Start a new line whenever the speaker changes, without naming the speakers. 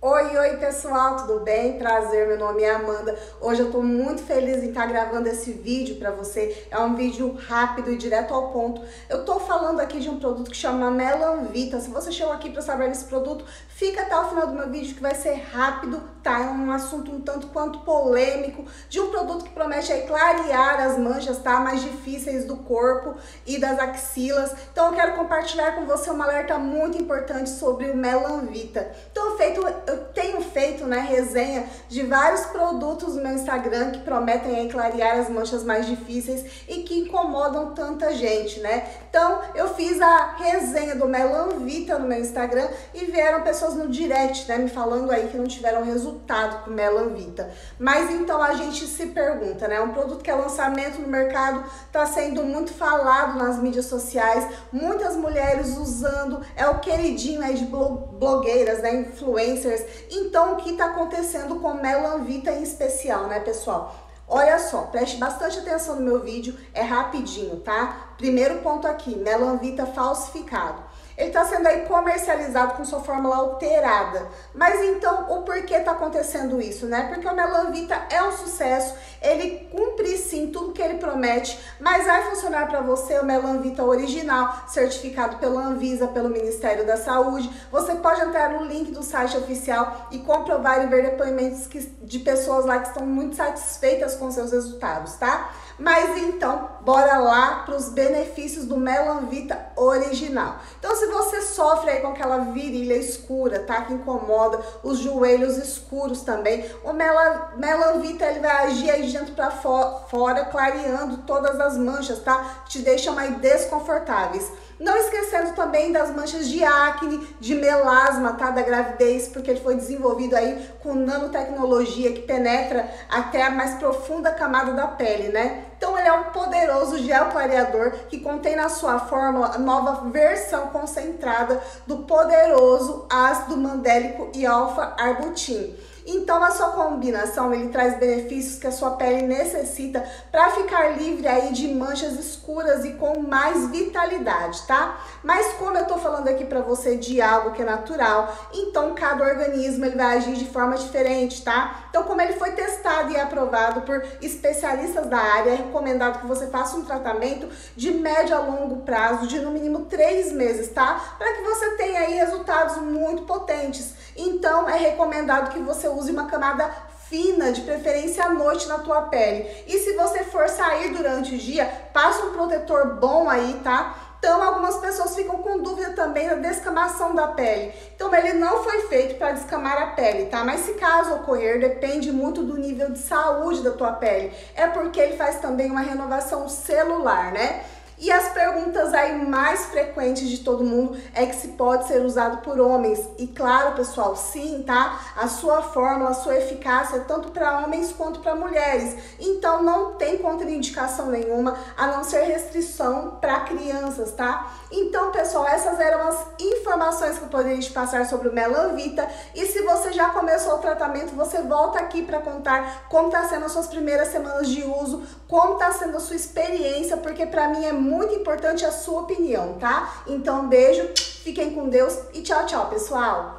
Oi, oi pessoal, tudo bem? Prazer, meu nome é Amanda. Hoje eu tô muito feliz em estar gravando esse vídeo para você. É um vídeo rápido e direto ao ponto. Eu tô falando aqui de um produto que chama Melanvita. Se você chegou aqui para saber desse produto, fica até o final do meu vídeo que vai ser rápido, tá? É um assunto um tanto quanto polêmico de um produto que promete aí clarear as manchas, tá? Mais difíceis do corpo e das axilas. Então eu quero compartilhar com você um alerta muito importante sobre o Melanvita. Então, feito eu tenho feito né, resenha de vários produtos no meu Instagram que prometem aí clarear as manchas mais difíceis e que incomodam tanta gente, né? Então, eu fiz a resenha do Melan Vita no meu Instagram e vieram pessoas no direct, né, me falando aí que não tiveram resultado com Melan Vita. Mas então a gente se pergunta, né? Um produto que é lançamento no mercado, está sendo muito falado nas mídias sociais, muitas mulheres usando, é o queridinho aí de blogueiras, né, influencers então, o que está acontecendo com Melanvita em especial, né, pessoal? Olha só, preste bastante atenção no meu vídeo, é rapidinho, tá? Primeiro ponto aqui, Melanvita falsificado. Ele está sendo aí comercializado com sua fórmula alterada. Mas então, o porquê está acontecendo isso, né? Porque o Melanvita é um sucesso, ele cumpre sim tudo que ele promete, mas vai funcionar para você o Melanvita original, certificado pela Anvisa, pelo Ministério da Saúde. Você pode entrar no link do site oficial e comprovar e ver depoimentos que, de pessoas lá que estão muito satisfeitas com seus resultados, tá? Mas então, bora lá para os benefícios do Melanvita original. Então, se você sofre aí com aquela virilha escura, tá? Que incomoda, os joelhos escuros também, o Melanvita ele vai agir aí de dentro para fora, clareando todas as manchas, tá? Te deixam mais desconfortáveis. Não esquecendo também das manchas de acne, de melasma, tá? Da gravidez, porque ele foi desenvolvido aí com nanotecnologia que penetra até a mais profunda camada da pele, né? Então ele é um poderoso gel clareador que contém na sua fórmula a nova versão concentrada do poderoso ácido mandélico e alfa-arbutin. Então, a sua combinação, ele traz benefícios que a sua pele necessita para ficar livre aí de manchas escuras e com mais vitalidade, tá? Mas como eu tô falando aqui para você de algo que é natural, então cada organismo ele vai agir de forma diferente, tá? Então, como ele foi testado e aprovado por especialistas da área, é recomendado que você faça um tratamento de médio a longo prazo, de no mínimo três meses, tá? Para que você tenha aí resultados muito potentes. Então, é recomendado que você use uma camada fina, de preferência à noite na tua pele. E se você for sair durante o dia, passa um protetor bom aí, tá? Então, algumas pessoas ficam com dúvida também da descamação da pele. Então, ele não foi feito para descamar a pele, tá? Mas se caso ocorrer, depende muito do nível de saúde da tua pele. É porque ele faz também uma renovação celular, né? E as perguntas aí mais frequentes de todo mundo é que se pode ser usado por homens. E claro, pessoal, sim, tá? A sua fórmula, a sua eficácia é tanto para homens quanto para mulheres. Então não tem contraindicação nenhuma, a não ser restrição para crianças, tá? Então, pessoal, essas eram as informações que eu poderia te passar sobre o Melanvita. E se você já começou o tratamento, você volta aqui para contar como tá sendo as suas primeiras semanas de uso, como tá sendo a sua experiência, porque para mim é muito importante a sua opinião, tá? Então, beijo, fiquem com Deus e tchau, tchau, pessoal!